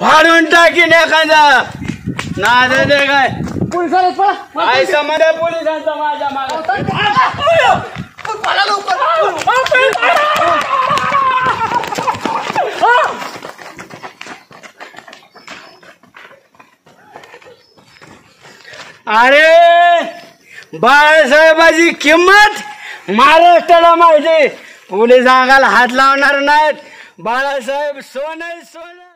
फाडून टाकीन एखादा. ना दे काय? पोलिसाला पळा. काय संबंध आहे पोलिसांचा माझ्या मागे? पळा लवकर. अरे बाळासाहेबाची किंमत महाराष्ट्राला माहिती पोलीस अंगाला हात लावणार नाहीत. बाळासाहेब सोनं सोन.